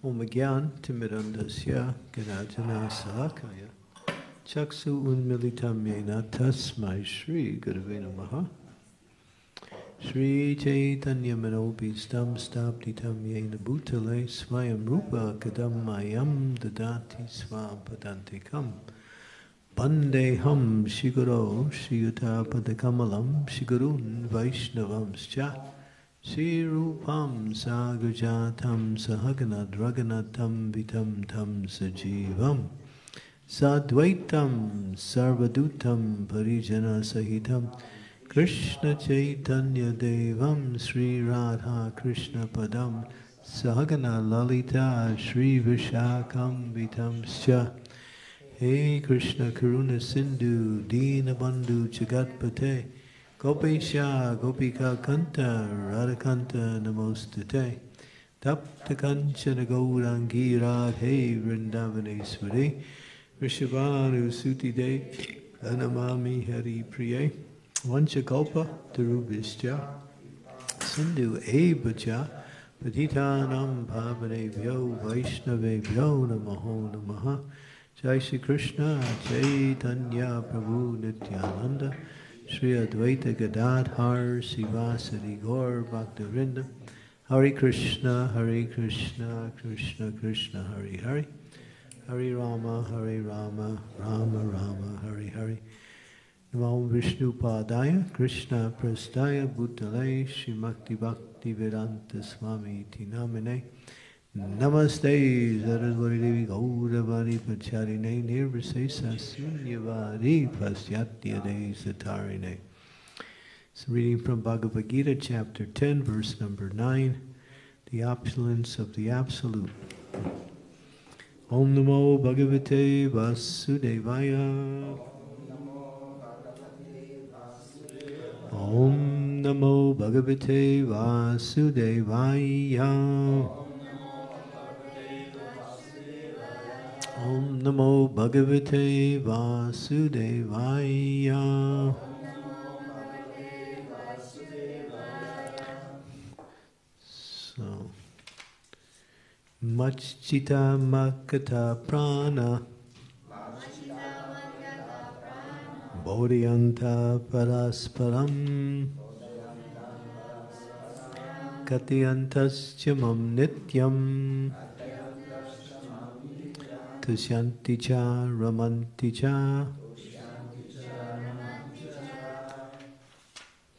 Om Gyan Timirandasya Ganajana Salakaya Chaksu Unmilitam Yena Tasmai Shri Gurave Namaha Shri Chaitanya Manobhistam Staptitam Yena Bhutale Swayam Rupa Mayam Dadati Swam Padantikam Bandeham Shiguro Shiyuta Padakamalam Shigurun Vaishnavamscha श्रीरूपं सागुजातं सहगनद्रगनतं विधं थं सजीवं साद्वैतं सर्वदूतं परिजनसहितं कृष्णचैतन्यदेवं श्रीराधाकृष्णपदं सहगनललिता श्रीविशाखं विधंश्च हे कृष्णकरुणसिन्धु दीनबन्धु जगत्पथे Gopesha Gopika Kanta Radhakanta Namostate Tapta Kanchana Gaurangi Radhe Vrindavaneshwari. Rishabhanu Suti De Anamami Hari Priye. Vanchakalpa Tarubhischa Sindhu Evacha Patitanam Bhavanebhyo Vaishnavebhyo Namaho Namaha. Jai Shri Krishna Chaitanya Prabhu Nityananda Shri Advaita Gadadhar Sivasari Gaur Bhaktivinoda Hari Krishna Hari Krishna Krishna Krishna Hari Hari. Hari Rama Hari Rama Rama Rama Hari Hari. Namo Vishnu Padaya Krishna Prastaya Bhutale Shrimakti Bhakti Vedanta Swami Tinamine Namaste Saraswati Devi Gauravani Pacharine Nirvisesa Sunyavari Pasyatya Satarine. So reading from Bhagavad Gita chapter 10 verse number 9, the opulence of the Absolute. Om Namo Bhagavate Vasudevaya. Om Namo Bhagavate Vasudevaya. Om Namo Bhagavate Vasudevaya. So, Machchita Makata Prana Bodhyanta Parasparam Katyantascha Mam Nityam cha ramanti cha.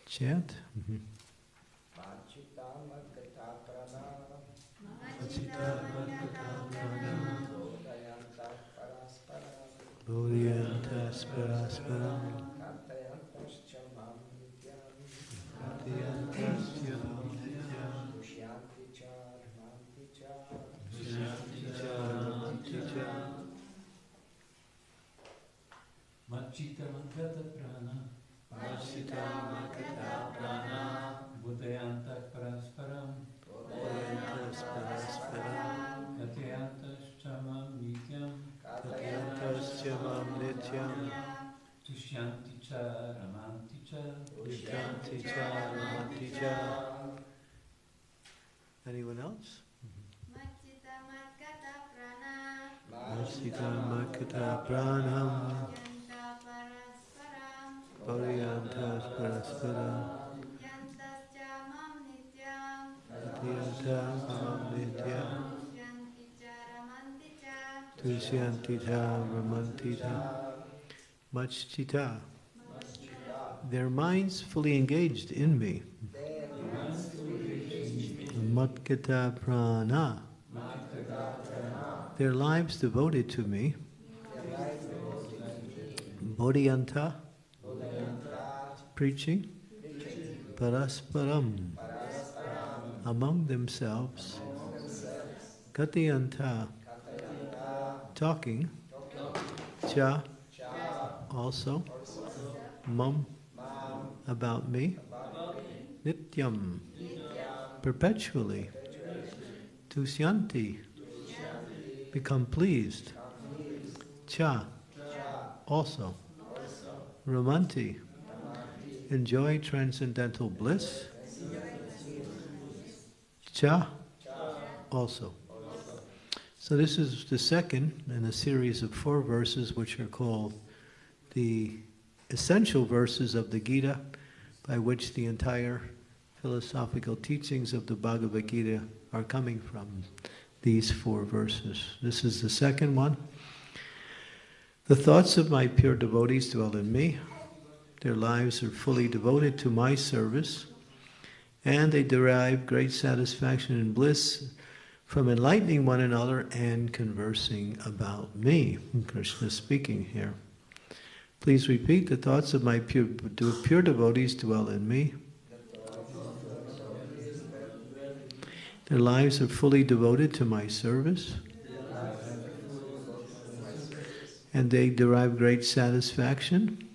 Chant. Mm-hmm. Bodhiyantas Ramanti cha Anyone else? Machita Makata Pranam. Yanta Parasparam. Yantas mam nityam Shanti Charamanti Cha Tusyanti cha ramanti cha Machchita Their minds fully engaged in me. Matkata prana. Their lives devoted to me. Bodhyanta. Preaching. Parasparam. Among themselves. Katyanta. Talking. Cha. Also. Mum. About me. Nityam. Perpetually. Tusyanti. Become pleased. Cha. Also. Ramanti. Enjoy transcendental bliss. Cha. Also. So, this is the second in a series of four verses which are called the essential verses of the Gita, by which the entire philosophical teachings of the Bhagavad Gita are coming from these four verses. This is the second one. The thoughts of my pure devotees dwell in me. Their lives are fully devoted to my service, and they derive great satisfaction and bliss from enlightening one another and conversing about me. Krishna speaking here. Please repeat the thoughts of my pure, pure devotees dwell in me. Their lives are fully devoted to my service. And they derive great satisfaction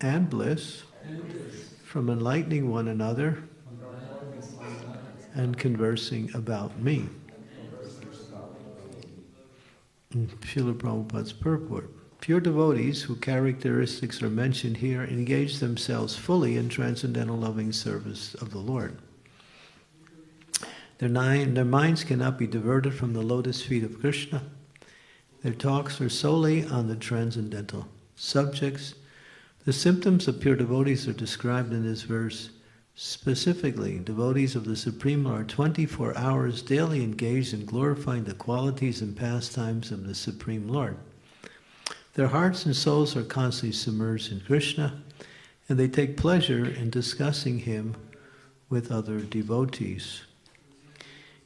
and bliss from enlightening one another and conversing about me. Srila Prabhupada's purport. Pure devotees whose characteristics are mentioned here engage themselves fully in transcendental loving service of the Lord. Their, nine, their minds cannot be diverted from the lotus feet of Krishna. Their talks are solely on the transcendental subjects. The symptoms of pure devotees are described in this verse specifically. Devotees of the Supreme Lord are 24 hours daily engaged in glorifying the qualities and pastimes of the Supreme Lord. Their hearts and souls are constantly submerged in Krishna, and they take pleasure in discussing Him with other devotees.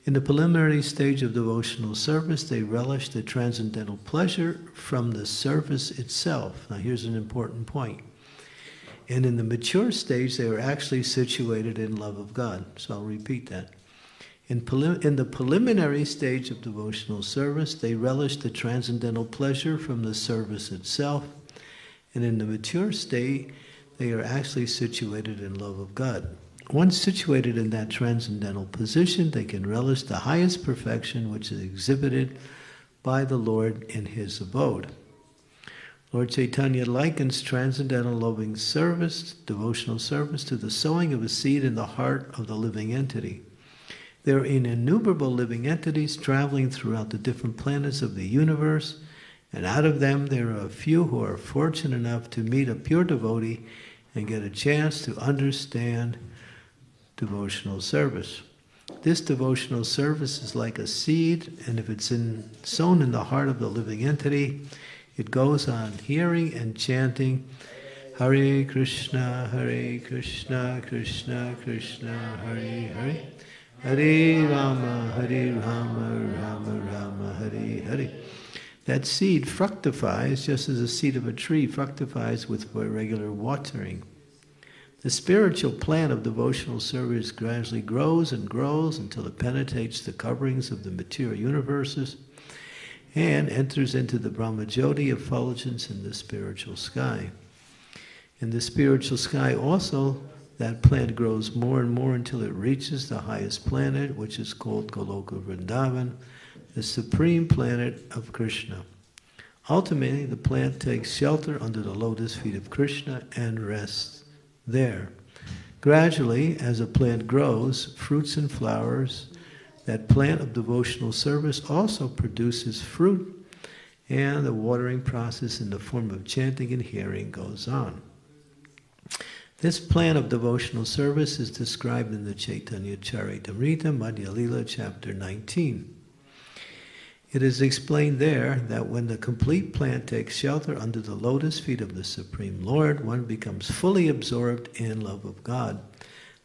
In the preliminary stage of devotional service, they relish the transcendental pleasure from the service itself. Now, here's an important point. And in the mature stage, they are actually situated in love of God. So I'll repeat that. In, in the preliminary stage of devotional service, they relish the transcendental pleasure from the service itself. And in the mature state, they are actually situated in love of God. Once situated in that transcendental position, they can relish the highest perfection which is exhibited by the Lord in his abode. Lord Chaitanya likens transcendental loving service, devotional service, to the sowing of a seed in the heart of the living entity. There are innumerable living entities traveling throughout the different planets of the universe, and out of them there are a few who are fortunate enough to meet a pure devotee and get a chance to understand devotional service. This devotional service is like a seed, and if it's in, sown in the heart of the living entity, it goes on hearing and chanting Hare Krishna, Hare Krishna, Krishna Krishna, Hare Hare, Hare Rama, Hare Rama, Rama Rama, Hare Hare. That seed fructifies just as a seed of a tree fructifies with regular watering. The spiritual plant of devotional service gradually grows and grows until it penetrates the coverings of the material universes and enters into the Brahmajyoti effulgence in the spiritual sky. In the spiritual sky also, that plant grows more and more until it reaches the highest planet, which is called Goloka Vrindavan, the supreme planet of Krishna. Ultimately, the plant takes shelter under the lotus feet of Krishna and rests there. Gradually, as a plant grows, fruits and flowers, that plant of devotional service also produces fruit, and the watering process in the form of chanting and hearing goes on. This plan of devotional service is described in the Chaitanya Charitamrita Madhya Lila, chapter 19. It is explained there that when the complete plant takes shelter under the lotus feet of the Supreme Lord, one becomes fully absorbed in love of God.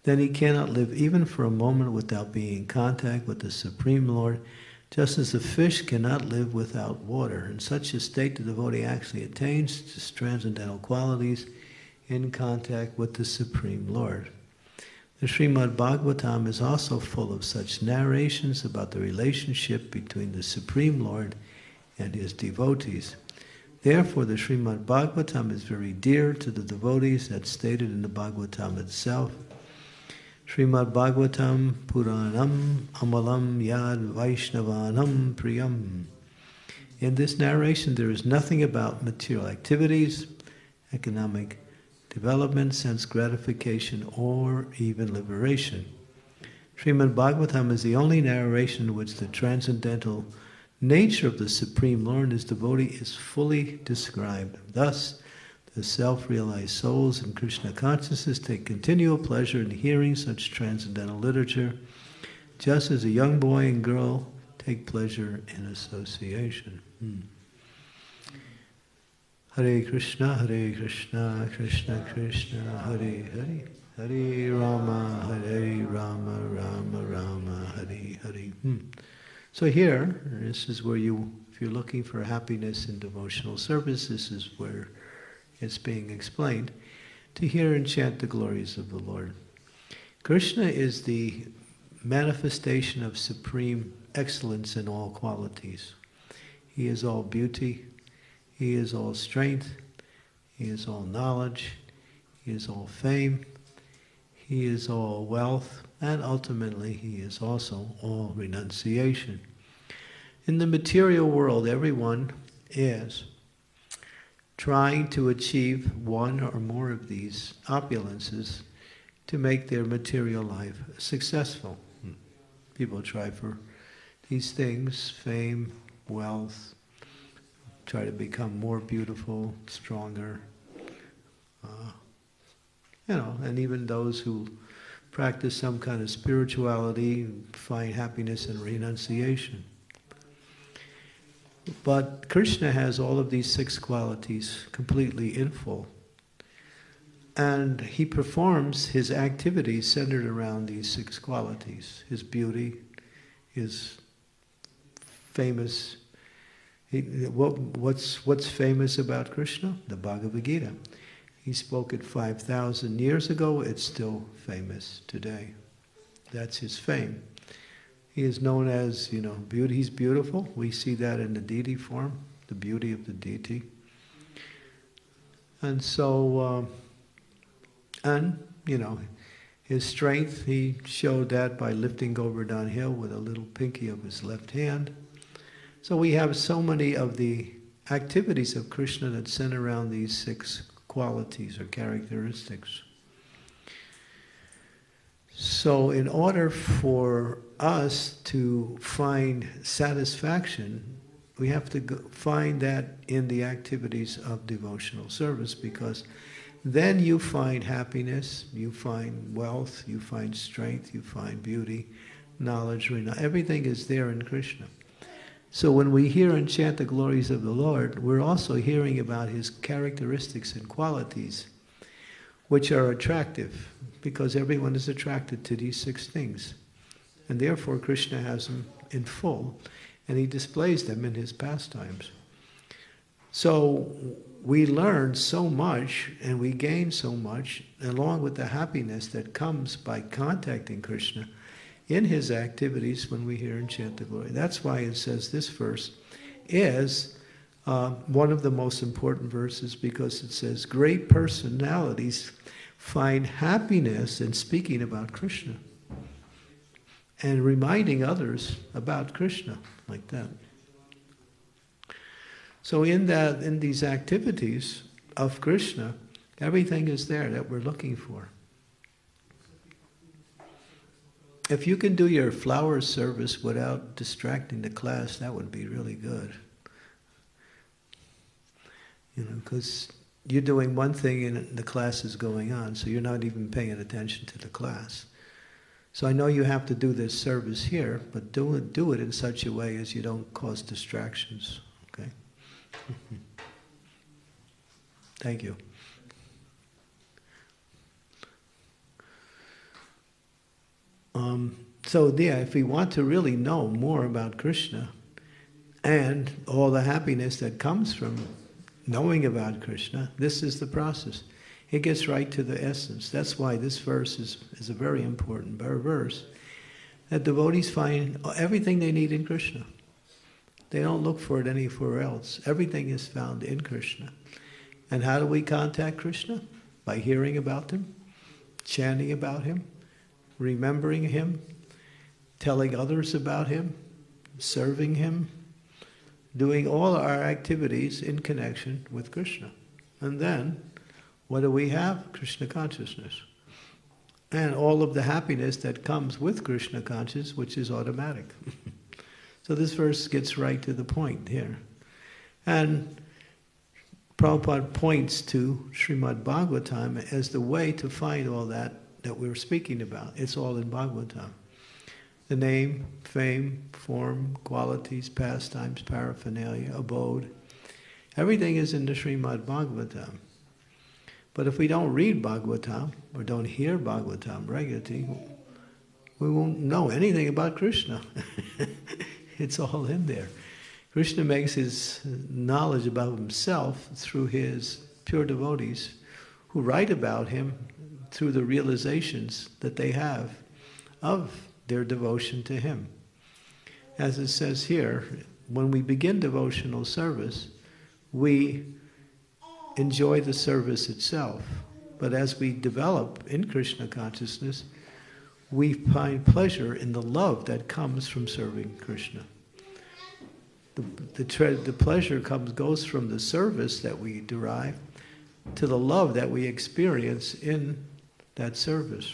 Then he cannot live even for a moment without being in contact with the Supreme Lord, just as a fish cannot live without water. In such a state, the devotee actually attains to transcendental qualities in contact with the Supreme Lord. The Srimad Bhagavatam is also full of such narrations about the relationship between the Supreme Lord and his devotees. Therefore, the Srimad Bhagavatam is very dear to the devotees as stated in the Bhagavatam itself. Srimad Bhagavatam Puranam Amalam Yad Vaishnavanam Priyam. In this narration, there is nothing about material activities, economic development, sense gratification, or even liberation. Srimad Bhagavatam is the only narration in which the transcendental nature of the Supreme Lord and his devotee is fully described. Thus, the self-realized souls in Krishna consciousness take continual pleasure in hearing such transcendental literature, just as a young boy and girl take pleasure in association. Hmm. Hare Krishna, Hare Krishna, Krishna Krishna, Hare Hare, Hare Rama, Hare Rama, Rama Rama, Hare Hare. Hmm. So here, this is where you, if you're looking for happiness in devotional service, this is where it's being explained, to hear and chant the glories of the Lord. Krishna is the manifestation of supreme excellence in all qualities. He is all beauty, He is all strength, He is all knowledge, He is all fame, He is all wealth, and ultimately He is also all renunciation. In the material world, everyone is trying to achieve one or more of these opulences to make their material life successful. People try for these things fame, wealth, try to become more beautiful, stronger. Uh, you know, and even those who practice some kind of spirituality find happiness in renunciation. But Krishna has all of these six qualities completely in full. And he performs his activities centered around these six qualities his beauty, his famous. He, what, what's, what's famous about Krishna? The Bhagavad Gita. He spoke it 5,000 years ago, it's still famous today. That's his fame. He is known as, you know, beauty. He's beautiful. We see that in the deity form, the beauty of the deity. And so, uh, and, you know, his strength, he showed that by lifting Govardhan Hill with a little pinky of his left hand. So we have so many of the activities of Krishna that center around these six qualities or characteristics. So, in order for us to find satisfaction, we have to find that in the activities of devotional service because then you find happiness, you find wealth, you find strength, you find beauty, knowledge, everything is there in Krishna. So when we hear and chant the glories of the Lord, we're also hearing about his characteristics and qualities, which are attractive because everyone is attracted to these six things. And therefore, Krishna has them in full, and he displays them in his pastimes. So we learn so much and we gain so much, along with the happiness that comes by contacting Krishna in his activities when we hear and chant the glory. That's why it says this verse is uh, one of the most important verses because it says, Great personalities find happiness in speaking about Krishna and reminding others about Krishna like that. So in that in these activities of Krishna, everything is there that we're looking for. If you can do your flower service without distracting the class, that would be really good. You know, because you're doing one thing and the class is going on, so you're not even paying attention to the class. So I know you have to do this service here, but do it, do it in such a way as you don't cause distractions. Okay? Thank you. Um, so yeah, if we want to really know more about Krishna and all the happiness that comes from knowing about Krishna, this is the process. It gets right to the essence. That's why this verse is, is a very important verse. That devotees find everything they need in Krishna. They don't look for it anywhere else. Everything is found in Krishna. And how do we contact Krishna? By hearing about him, chanting about him, remembering him, telling others about him, serving him, doing all our activities in connection with Krishna. And then, what do we have? Krishna consciousness. and all of the happiness that comes with Krishna consciousness, which is automatic. so this verse gets right to the point here. And Prabhupada points to Srimad Bhagavatam as the way to find all that that we're speaking about. It's all in Bhagavatam. The name, fame, form, qualities, pastimes, paraphernalia, abode, everything is in the Srimad Bhagavatam. But if we don't read Bhagavatam or don't hear Bhagavatam regularly, we won't know anything about Krishna. it's all in there. Krishna makes his knowledge about himself through his pure devotees who write about him through the realizations that they have of their devotion to him. As it says here, when we begin devotional service, we enjoy the service itself. But as we develop in Krishna consciousness, we find pleasure in the love that comes from serving Krishna. The, the, the pleasure comes goes from the service that we derive to the love that we experience in that service.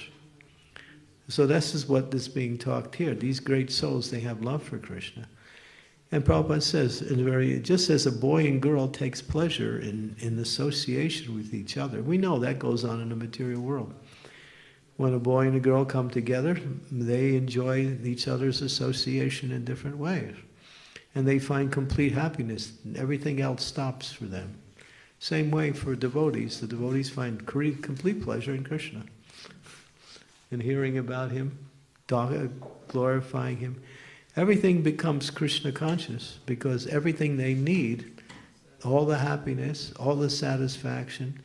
So this is what is being talked here. These great souls, they have love for Krishna. And Prabhupada says, in very, just as a boy and girl takes pleasure in, in association with each other, we know that goes on in the material world. When a boy and a girl come together, they enjoy each other's association in different ways. And they find complete happiness. Everything else stops for them. Same way for devotees. The devotees find complete pleasure in Krishna. In hearing about him, glorifying him. Everything becomes Krishna conscious because everything they need, all the happiness, all the satisfaction,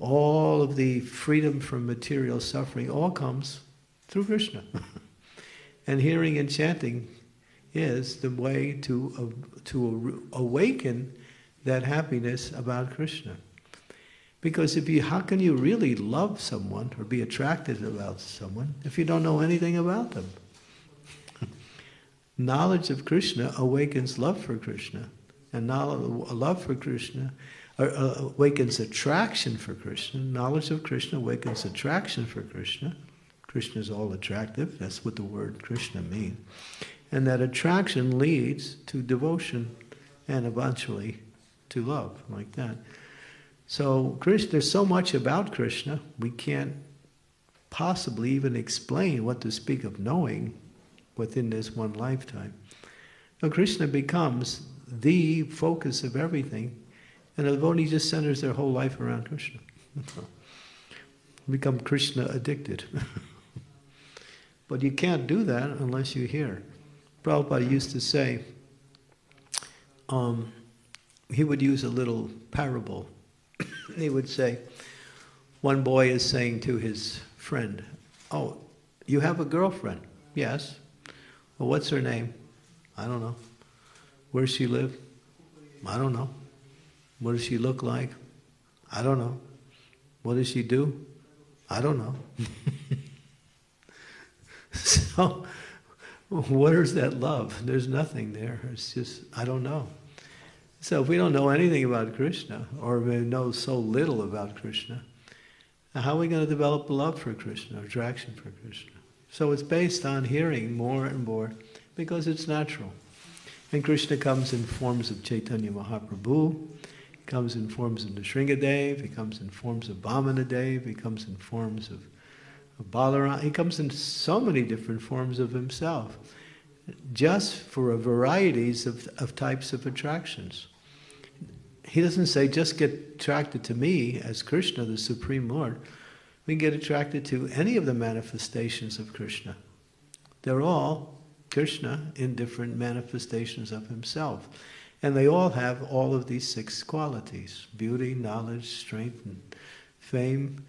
all of the freedom from material suffering, all comes through Krishna. and hearing and chanting is the way to, uh, to awaken that happiness about Krishna. Because if you, how can you really love someone or be attracted about someone if you don't know anything about them? Knowledge of Krishna awakens love for Krishna, and knowledge, love for Krishna uh, awakens attraction for Krishna. Knowledge of Krishna awakens attraction for Krishna. Krishna is all attractive. That's what the word Krishna means. And that attraction leads to devotion and eventually to love, like that. So Krishna, there's so much about Krishna, we can't possibly even explain what to speak of knowing within this one lifetime. Now Krishna becomes the focus of everything, and the devotee just centers their whole life around Krishna. Become Krishna addicted. but you can't do that unless you hear. Prabhupada used to say, um, he would use a little parable. he would say, one boy is saying to his friend, Oh, you have a girlfriend? Yes. Well, what's her name? I don't know. Where does she live? I don't know. What does she look like? I don't know. What does she do? I don't know. so, what is that love? There's nothing there. It's just, I don't know. So, if we don't know anything about Krishna, or we know so little about Krishna, how are we going to develop love for Krishna, attraction for Krishna? So it's based on hearing more and more because it's natural. And Krishna comes in forms of Chaitanya Mahaprabhu, comes in forms of Nrsingadev, he comes in forms of Vamanadev, he comes in forms of, of Balaram, he comes in so many different forms of himself, just for a varieties of, of types of attractions. He doesn't say, just get attracted to me as Krishna, the Supreme Lord. We get attracted to any of the manifestations of Krishna. They're all Krishna in different manifestations of himself. And they all have all of these six qualities beauty, knowledge, strength, and fame,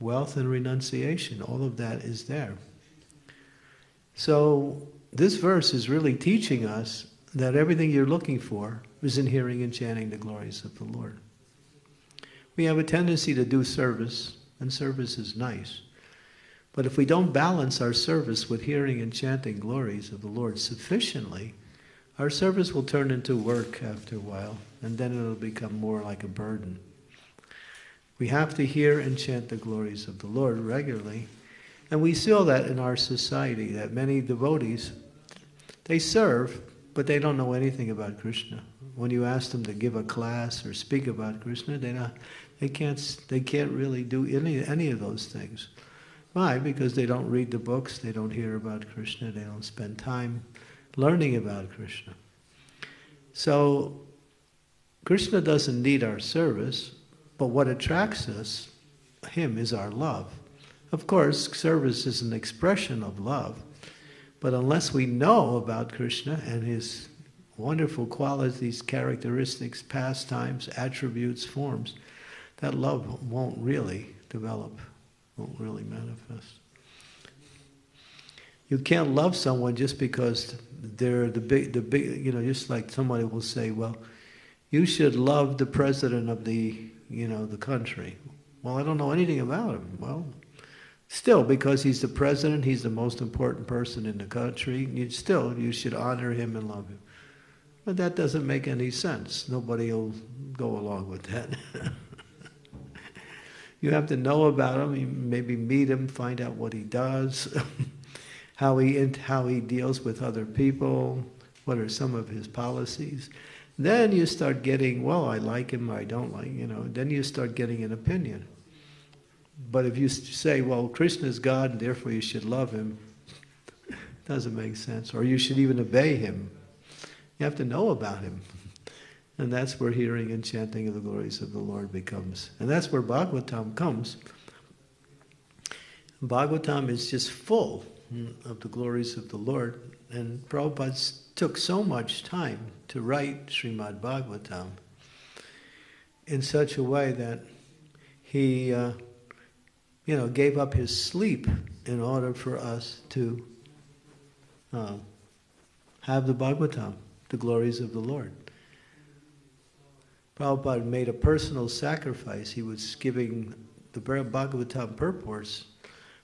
wealth, and renunciation. All of that is there. So, this verse is really teaching us that everything you're looking for is in hearing and chanting the glories of the Lord. We have a tendency to do service and service is nice. But if we don't balance our service with hearing and chanting glories of the Lord sufficiently, our service will turn into work after a while, and then it'll become more like a burden. We have to hear and chant the glories of the Lord regularly, And we feel that in our society, that many devotees, they serve, but they don't know anything about Krishna. When you ask them to give a class or speak about Krishna, they not, they can't they can't really do any any of those things. Why? Because they don't read the books, they don't hear about Krishna, they don't spend time learning about Krishna. So Krishna doesn't need our service, but what attracts us, him, is our love. Of course, service is an expression of love, but unless we know about Krishna and his wonderful qualities, characteristics, pastimes, attributes, forms, that love won't really develop, won't really manifest. You can't love someone just because they're the big, the big, you know, just like somebody will say, well, you should love the president of the, you know, the country. Well, I don't know anything about him. Well, still, because he's the president, he's the most important person in the country, you still, you should honor him and love him. But that doesn't make any sense. Nobody will go along with that. you have to know about him, maybe meet him, find out what he does, how he how he deals with other people, what are some of his policies. Then you start getting, well, I like him, I don't like, you know, then you start getting an opinion. But if you say, well, Krishna is God and therefore you should love him, doesn't make sense. Or you should even obey him. You have to know about him. And that's where hearing and chanting of the glories of the Lord becomes. And that's where Bhagavatam comes. Bhagavatam is just full of the glories of the Lord. And Prabhupada took so much time to write Srimad Bhagavatam in such a way that he, uh, you know, gave up his sleep in order for us to uh, have the Bhagavatam the glories of the Lord. Prabhupada made a personal sacrifice. He was giving the Bhagavatam purports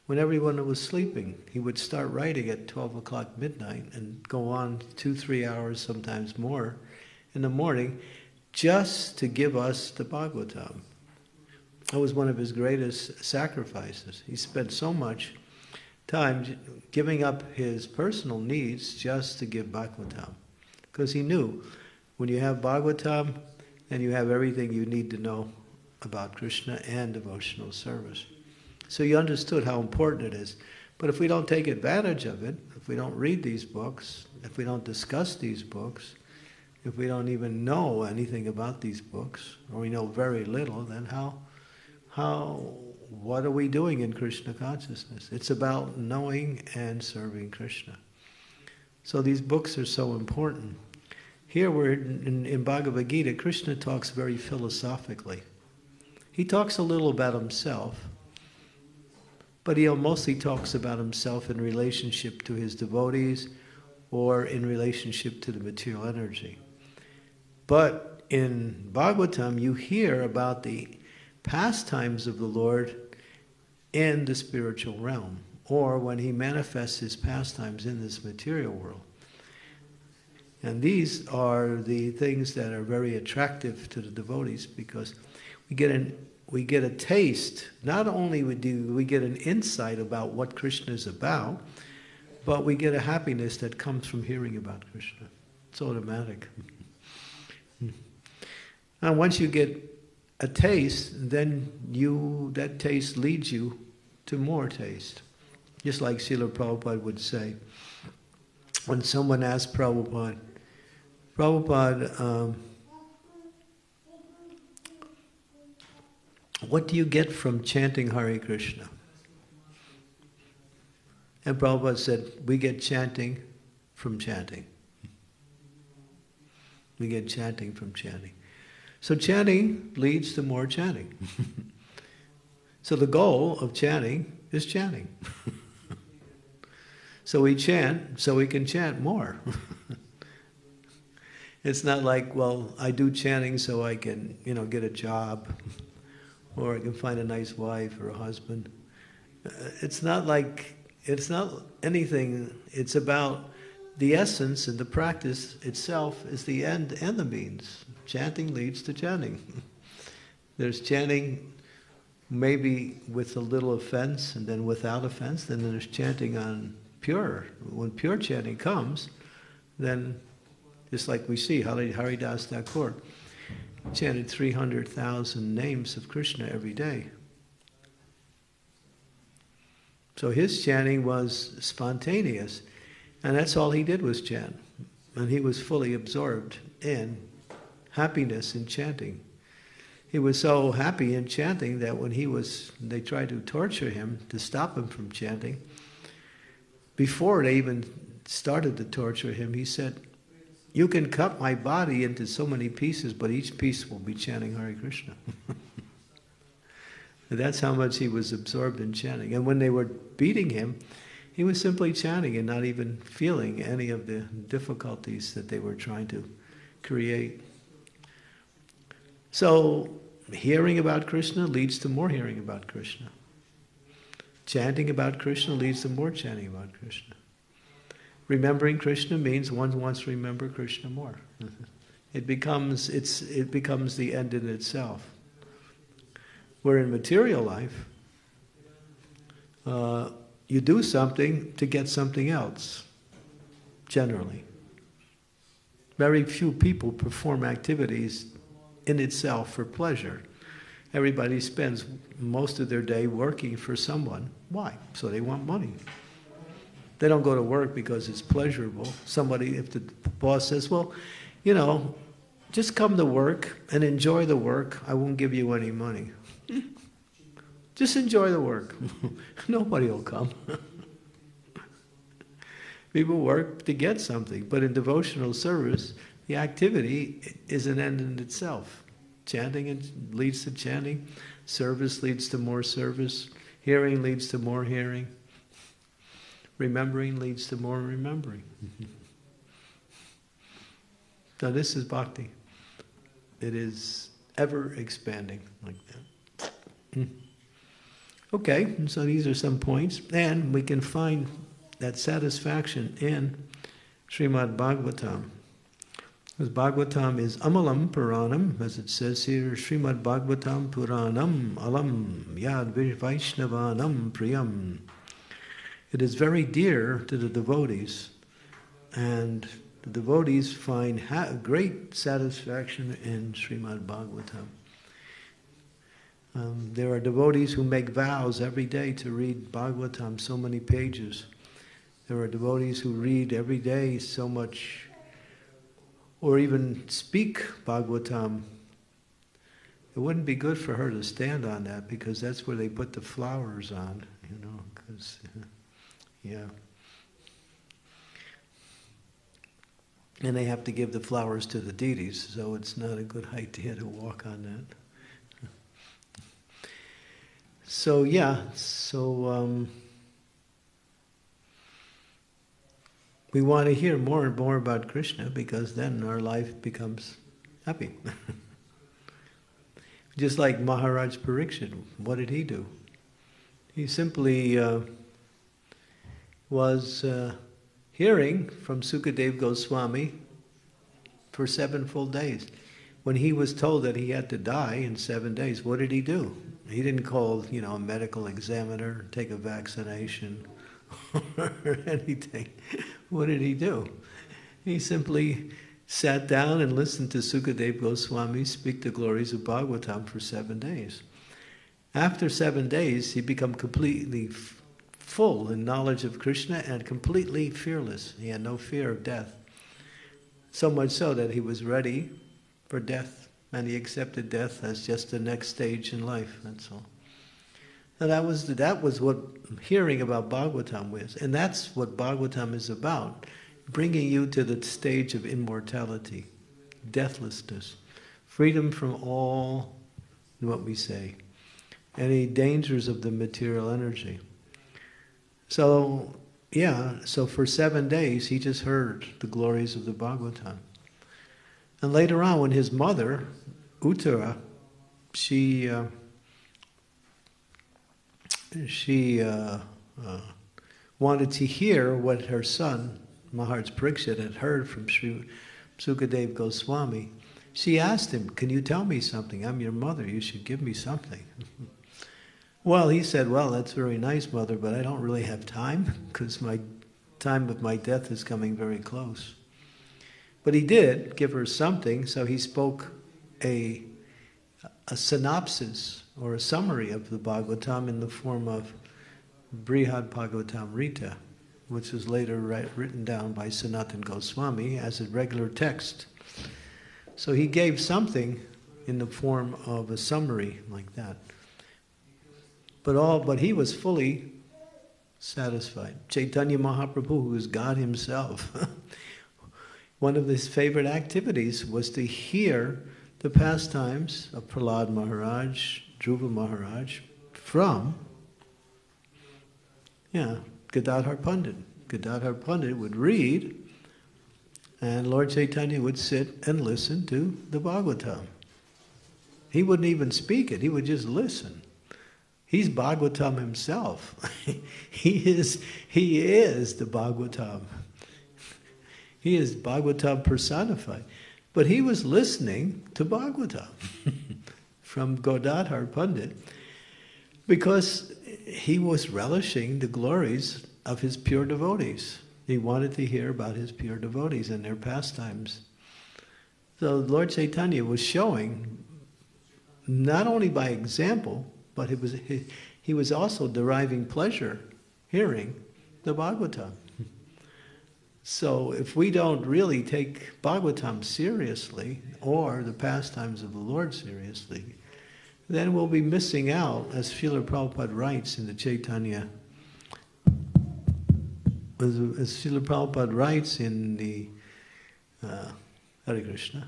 when everyone was sleeping. He would start writing at 12 o'clock midnight and go on two, three hours, sometimes more, in the morning, just to give us the Bhagavatam. That was one of his greatest sacrifices. He spent so much time giving up his personal needs just to give Bhagavatam. Because he knew when you have Bhagavatam, then you have everything you need to know about Krishna and devotional service. So you understood how important it is. But if we don't take advantage of it, if we don't read these books, if we don't discuss these books, if we don't even know anything about these books, or we know very little, then how, how, what are we doing in Krishna consciousness? It's about knowing and serving Krishna. So these books are so important. Here we're in, in Bhagavad Gita, Krishna talks very philosophically. He talks a little about himself, but he mostly talks about himself in relationship to his devotees or in relationship to the material energy. But in Bhagavatam, you hear about the pastimes of the Lord in the spiritual realm or when he manifests his pastimes in this material world. And these are the things that are very attractive to the devotees because we get an we get a taste. Not only do we get an insight about what Krishna is about, but we get a happiness that comes from hearing about Krishna. It's automatic. and once you get a taste, then you that taste leads you to more taste. Just like Srila Prabhupada would say, when someone asked Prabhupada, Prabhupada, um, what do you get from chanting Hare Krishna? And Prabhupada said, we get chanting from chanting. We get chanting from chanting. So chanting leads to more chanting. so the goal of chanting is chanting. So we chant so we can chant more. it's not like, well, I do chanting so I can, you know, get a job or I can find a nice wife or a husband. Uh, it's not like, it's not anything, it's about the essence and the practice itself is the end and the means. Chanting leads to chanting. There's chanting maybe with a little offense and then without offense, then there's chanting on pure. When pure chanting comes, then just like we see Hari Haridas Thakur chanted 300,000 names of Krishna every day. So his chanting was spontaneous, and that's all he did was chant. And he was fully absorbed in happiness in chanting. He was so happy in chanting that when he was, they tried to torture him to stop him from chanting. Before they even started to torture him, he said, You can cut my body into so many pieces, but each piece will be chanting Hare Krishna. that's how much he was absorbed in chanting. And when they were beating him, he was simply chanting and not even feeling any of the difficulties that they were trying to create. So, hearing about Krishna leads to more hearing about Krishna. Chanting about Krishna leads to more chanting about Krishna. Remembering Krishna means one wants to remember Krishna more. it becomes it's it becomes the end in itself. Where in material life, uh, you do something to get something else. Generally, very few people perform activities in itself for pleasure. Everybody spends most of their day working for someone. Why? So they want money. They don't go to work because it's pleasurable. Somebody, if the boss says, well, you know, just come to work and enjoy the work, I won't give you any money. just enjoy the work. Nobody will come. People work to get something, but in devotional service, the activity is an end in itself. Chanting leads to chanting, service leads to more service, hearing leads to more hearing, remembering leads to more remembering. so this is bhakti. It is ever expanding like that. Hmm. Okay, so these are some points, and we can find that satisfaction in Srimad Bhagavatam. Because Bhagavatam is Amalam Puranam, as it says here, Srimad Bhagavatam Puranam Alam Yad Vaishnavanam Priyam. It is very dear to the devotees, and the devotees find great satisfaction in Srimad Bhagavatam. Um, there are devotees who make vows every day to read Bhagavatam, so many pages. There are devotees who read every day so much or even speak Bhagavatam, it wouldn't be good for her to stand on that because that's where they put the flowers on, you know, because, yeah. And they have to give the flowers to the deities, so it's not a good idea to walk on that. So, yeah, so. Um, we want to hear more and more about Krishna because then our life becomes happy. Just like Maharaj Parikshit, what did he do? He simply uh, was uh, hearing from Sukadev Goswami for seven full days. When he was told that he had to die in seven days, what did he do? He didn't call, you know, a medical examiner, take a vaccination, or anything. What did he do? He simply sat down and listened to Sukadev Goswami speak the glories of Bhagavatam for seven days. After seven days, he became completely full in knowledge of Krishna and completely fearless. He had no fear of death. So much so that he was ready for death, and he accepted death as just the next stage in life. That's all. And that was that was what hearing about Bhagavatam was, and that's what Bhagavatam is about, bringing you to the stage of immortality, deathlessness, freedom from all what we say, any dangers of the material energy. So yeah, so for seven days he just heard the glories of the Bhagavatam. And later on, when his mother, Uttara, she uh, she uh, uh, wanted to hear what her son, Maharaj Pariksit, had heard from Sri Sukadev Goswami. She asked him, Can you tell me something? I'm your mother. You should give me something. Well, he said, Well, that's very nice, Mother, but I don't really have time because my time of my death is coming very close. But he did give her something, so he spoke a, a synopsis or a summary of the Bhagavatam in the form of Brihad Bhagavatamrita, which was later written down by Sanatan Goswami as a regular text. So he gave something in the form of a summary like that. But all but he was fully satisfied. Chaitanya Mahaprabhu, who is God himself, one of his favorite activities was to hear the pastimes of Prahlad Maharaj, Dhruva Maharaj, from yeah, Gadadhar Pandit. Gadadhar Pandit would read, and Lord Chaitanya would sit and listen to the Bhagavatam. He wouldn't even speak it, he would just listen. He's Bhagavatam himself. he is he is the Bhagavatam. He is Bhagavatam personified. But he was listening to Bhagavatam from Gadadhar Pandit because he was relishing the glories of his pure devotees. He wanted to hear about his pure devotees and their pastimes. So Lord Chaitanya was showing, not only by example, but he was, he, he was also deriving pleasure hearing the Bhagavatam. So if we don't really take Bhagavatam seriously, or the pastimes of the Lord seriously, then we'll be missing out, as Srila Prabhupada writes in the Chaitanya, as, Srila Prabhupada writes in the uh, Hare Krishna,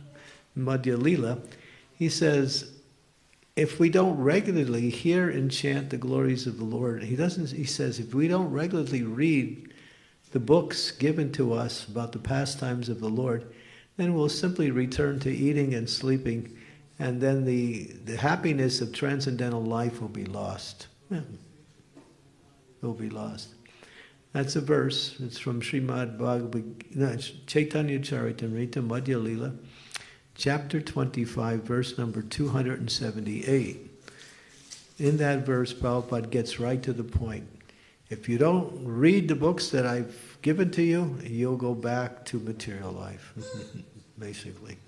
Madhya he says, if we don't regularly hear and chant the glories of the Lord, he doesn't, he says, if we don't regularly read the books given to us about the pastimes of the Lord, then we'll simply return to eating and sleeping and then the, the happiness of transcendental life will be lost. Yeah. Will be lost. That's a verse. It's from Srimad Bhagavad no, Chaitanya Charitamrita Madhya Lila, chapter 25, verse number 278. In that verse, Prabhupada gets right to the point. If you don't read the books that I've given to you, you'll go back to material life, basically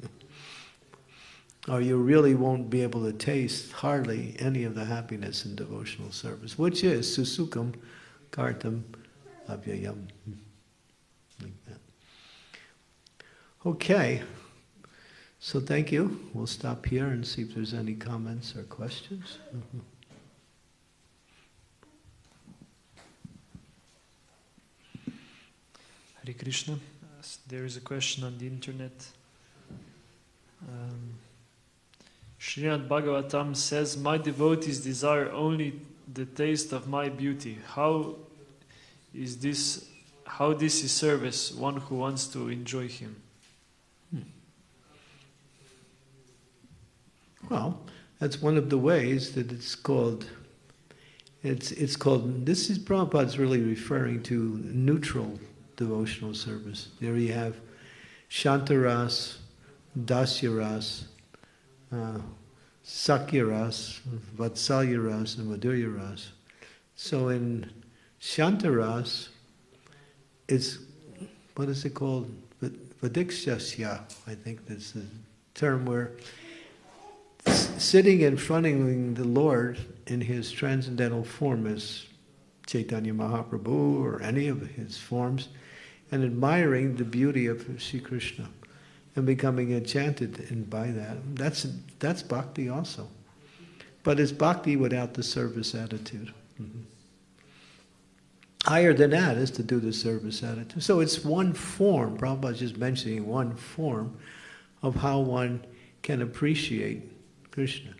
or you really won't be able to taste hardly any of the happiness in devotional service, which is susukham kartum avyayam. Like that. Okay, so thank you. We'll stop here and see if there's any comments or questions. Mm-hmm. Hare Krishna. There is a question on the internet. Um, Srimad Bhagavatam says, My devotees desire only the taste of my beauty. How is this how this is service, one who wants to enjoy him? Well, that's one of the ways that it's called it's it's called this is Prabhupada's really referring to neutral devotional service. There you have Shantaras, Dasyaras, uh, Sakyaras, Vatsalyaras, and Madhuryaras. So in Shantaras, it's, what is it called? Vadikshasya, I think that's the term where sitting in front of the Lord in his transcendental form as Chaitanya Mahaprabhu or any of his forms and admiring the beauty of Sri Krishna and becoming enchanted and by that. That's that's bhakti also, but it's bhakti without the service attitude. Mm-hmm. Higher than that is to do the service attitude. So it's one form. Prabhupada's just mentioning one form of how one can appreciate Krishna.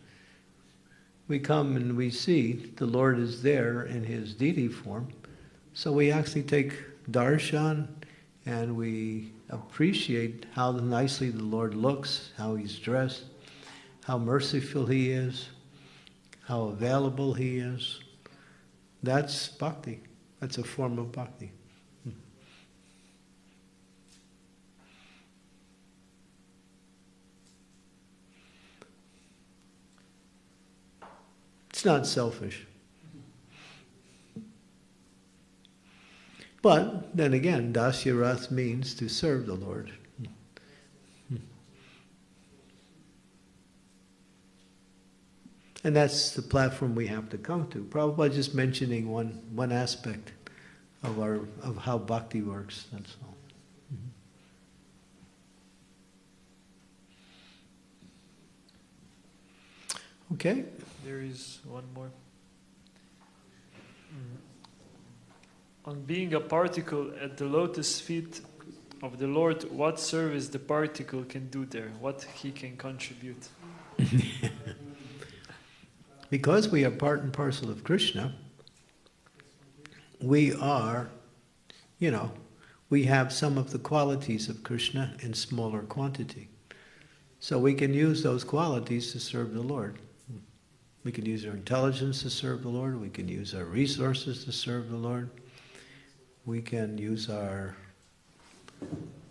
We come and we see the Lord is there in his deity form, so we actually take darshan and we appreciate how nicely the Lord looks, how he's dressed, how merciful he is, how available he is. That's bhakti. That's a form of bhakti. It's not selfish. But then again, Dasyaras means to serve the Lord. And that's the platform we have to come to. Prabhupada just mentioning one, one aspect of, our, of how bhakti works, that's all. Okay, there is one more. Mm. On being a particle at the lotus feet of the Lord, what service the particle can do there? What he can contribute? Because we are part and parcel of Krishna, we are, you know, we have some of the qualities of Krishna in smaller quantity. So we can use those qualities to serve the Lord. We can use our intelligence to serve the Lord. We can use our resources to serve the Lord. We can use our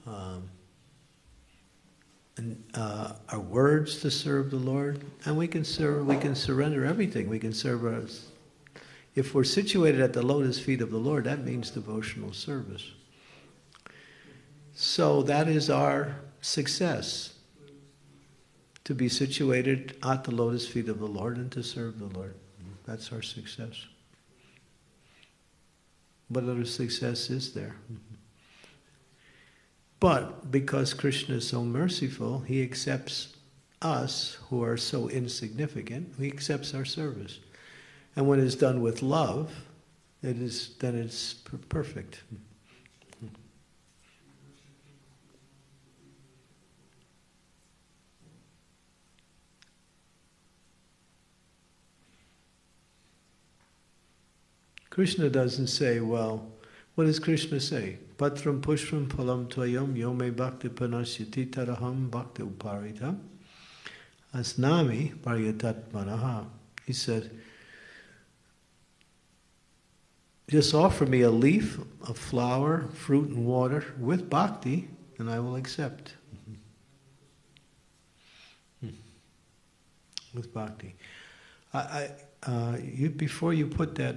um, and, uh, our words to serve the Lord, and we can serve. We can surrender everything. We can serve us. If we're situated at the lotus feet of the Lord, that means devotional service. So that is our success to be situated at the lotus feet of the Lord and to serve the Lord. That's our success. What other success is there? But because Krishna is so merciful, he accepts us who are so insignificant, he accepts our service. And when it's done with love, it is then it's per- perfect. Krishna doesn't say, well, what does Krishna say? Patram pushpam phalam toyam yome bhakti panasyati taraham bhakti uparita asnami paryatat manaha. He said, just offer me a leaf, a flower, fruit, and water with bhakti, and I will accept. With bhakti. I, I, uh, you, before you put that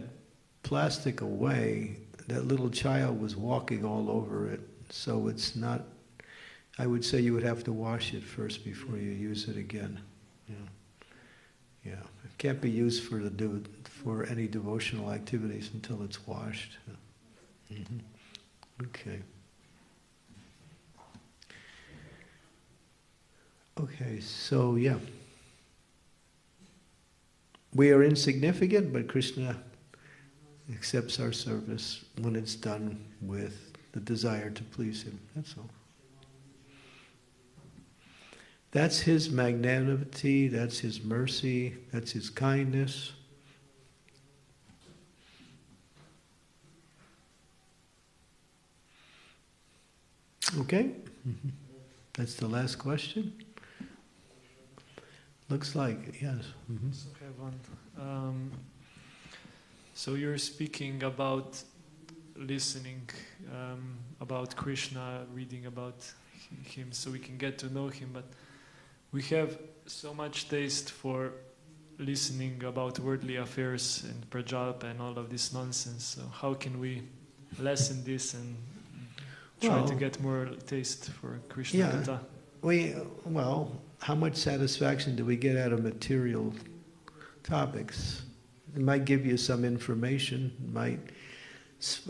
plastic away, that little child was walking all over it. So it's not, I would say you would have to wash it first before you use it again. Yeah. Yeah. It can't be used for the do, for any devotional activities until it's washed. hmm Okay. Okay, so yeah. We are insignificant, but Krishna accepts our service when it's done with the desire to please Him. That's all. That's His magnanimity, that's His mercy, that's His kindness. Okay? That's the last question? Looks like, yes. Mhm. So have one. Um, so you're speaking about listening, um, about Krishna, reading about him, so we can get to know him. But we have so much taste for listening about worldly affairs and prajalpa and all of this nonsense. So how can we lessen this and try to get more taste for Krishna Yeah. We, well, how much satisfaction do we get out of material topics? It might give you some information, might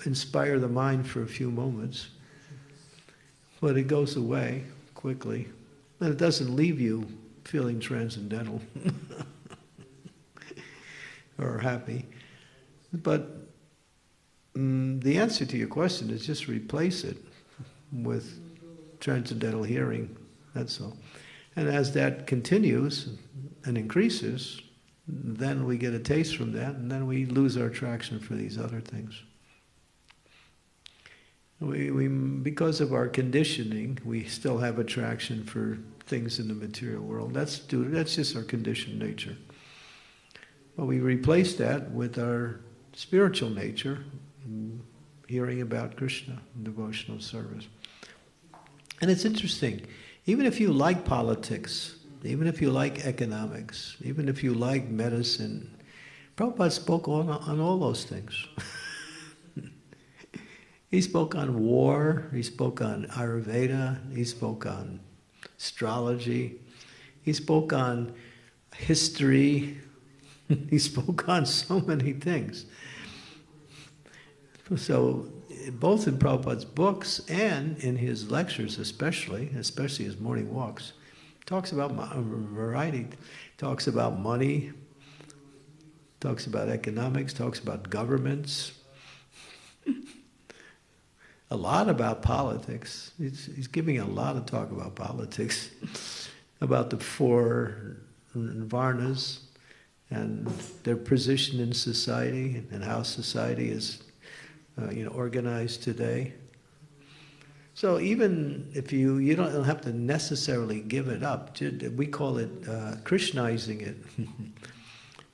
inspire the mind for a few moments, but it goes away quickly. And it doesn't leave you feeling transcendental or happy. But mm, the answer to your question is just replace it with transcendental hearing. That's all. And as that continues and increases, then we get a taste from that, and then we lose our attraction for these other things. We, we, because of our conditioning, we still have attraction for things in the material world. That's, due, that's just our conditioned nature. But we replace that with our spiritual nature, hearing about Krishna, devotional service. And it's interesting, even if you like politics, even if you like economics, even if you like medicine, Prabhupada spoke on, on all those things. He spoke on war, he spoke on Ayurveda, he spoke on astrology, he spoke on history, he spoke on so many things. So, both in Prabhupada's books and in his lectures, especially, especially his morning walks, talks about a variety. Talks about money, talks about economics, talks about governments, a lot about politics. He's, he's giving a lot of talk about politics, about the four varnas and their position in society and how society is uh, you know, organized today. So even if you you don't have to necessarily give it up, we call it uh, it.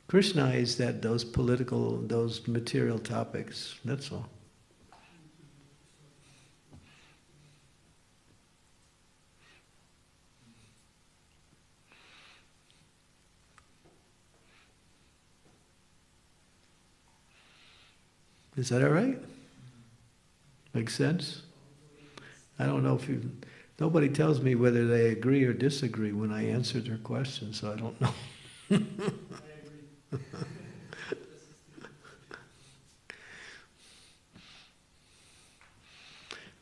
Krishnize that those political, those material topics. That's all. Is that all right? Makes sense? I don't know if you, nobody tells me whether they agree or disagree when I answer their questions, so I don't know.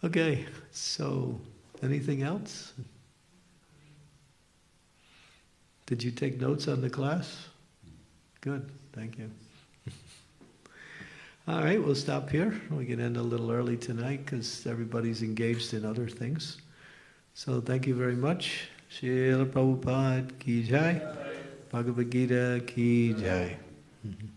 okay, so anything else? Did you take notes on the class? Good, thank you. All right, we'll stop here. We can end a little early tonight because everybody's engaged in other things. So thank you very much. Srila Prabhupada ki jai. Bhagavad Gita ki jai. Mm-hmm.